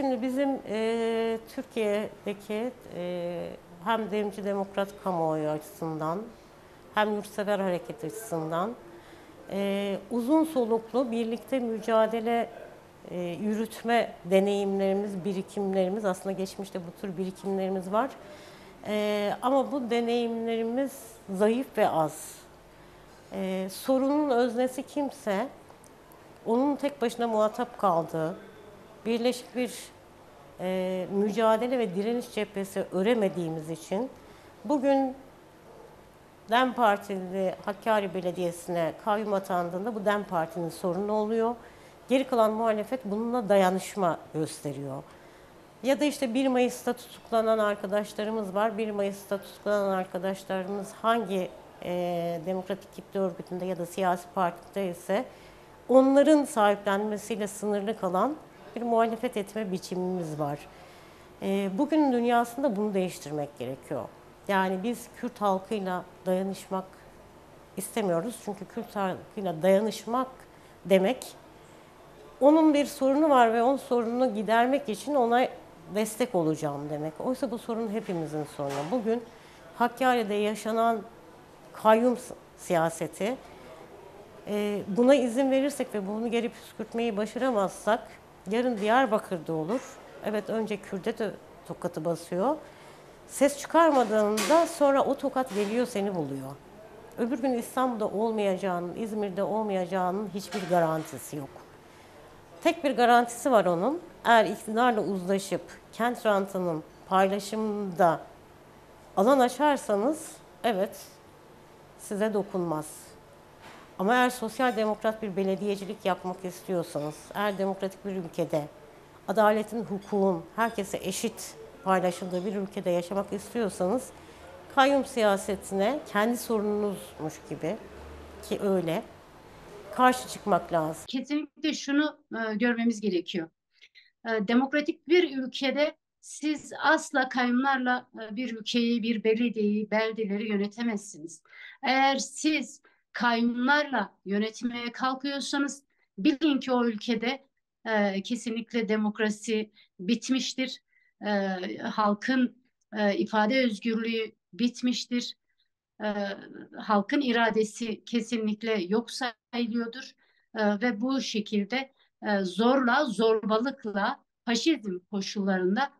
Şimdi bizim e, Türkiye'deki e, hem devrimci demokrat kamuoyu açısından hem yurtsever hareket açısından e, uzun soluklu birlikte mücadele e, yürütme deneyimlerimiz, birikimlerimiz aslında geçmişte bu tür birikimlerimiz var. E, ama bu deneyimlerimiz zayıf ve az. E, sorunun öznesi kimse onun tek başına muhatap kaldığı, birleşik bir e, mücadele ve direniş cephesi öremediğimiz için bugün DEM Partili Hakkari Belediyesi'ne kayyum atandığında bu DEM Parti'nin sorunu oluyor. Geri kalan muhalefet bununla dayanışma gösteriyor. Ya da işte 1 Mayıs'ta tutuklanan arkadaşlarımız var. 1 Mayıs'ta tutuklanan arkadaşlarımız hangi e, demokratik kitle örgütünde ya da siyasi partide ise onların sahiplenmesiyle sınırlı kalan bir muhalefet etme biçimimiz var. E, bugün dünyasında bunu değiştirmek gerekiyor. Yani biz Kürt halkıyla dayanışmak istemiyoruz. Çünkü Kürt halkıyla dayanışmak demek onun bir sorunu var ve onun sorununu gidermek için ona destek olacağım demek. Oysa bu sorun hepimizin sorunu. Bugün Hakkari'de yaşanan kayyum siyaseti e, buna izin verirsek ve bunu geri püskürtmeyi başaramazsak yarın Diyarbakır'da olur. Evet önce Kürt'e de tokatı basıyor. Ses çıkarmadığında sonra o tokat geliyor seni buluyor. Öbür gün İstanbul'da olmayacağının, İzmir'de olmayacağının hiçbir garantisi yok. Tek bir garantisi var onun. Eğer iktidarla uzlaşıp kent rantının paylaşımında alan açarsanız evet size dokunmaz. Ama eğer sosyal demokrat bir belediyecilik yapmak istiyorsanız, eğer demokratik bir ülkede adaletin, hukukun herkese eşit paylaşıldığı bir ülkede yaşamak istiyorsanız kayyum siyasetine kendi sorununuzmuş gibi ki öyle karşı çıkmak lazım. Kesinlikle şunu e, görmemiz gerekiyor. E, demokratik bir ülkede siz asla kayyumlarla e, bir ülkeyi, bir belediyeyi, beldeleri yönetemezsiniz. Eğer siz kayyumlarla yönetmeye kalkıyorsanız bilin ki o ülkede e, kesinlikle demokrasi bitmiştir. E, halkın e, ifade özgürlüğü bitmiştir. E, halkın iradesi kesinlikle yok sayılıyordur. E, ve bu şekilde e, zorla, zorbalıkla, faşizm koşullarında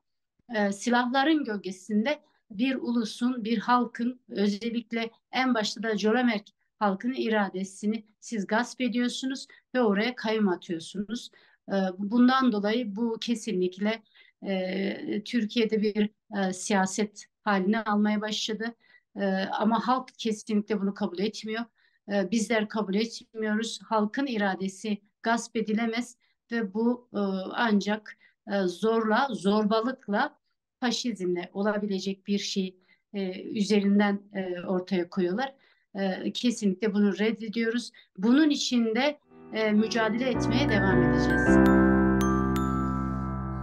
e, silahların gölgesinde bir ulusun, bir halkın özellikle en başta da Jolamerk halkın iradesini siz gasp ediyorsunuz ve oraya kayyum atıyorsunuz. E, bundan dolayı bu kesinlikle e, Türkiye'de bir e, siyaset haline almaya başladı. E, ama halk kesinlikle bunu kabul etmiyor. Bizler kabul etmiyoruz. Halkın iradesi gasp edilemez ve bu ancak zorla, zorbalıkla, faşizmle olabilecek bir şey üzerinden ortaya koyuyorlar. Kesinlikle bunu reddediyoruz. Bunun için de mücadele etmeye devam edeceğiz.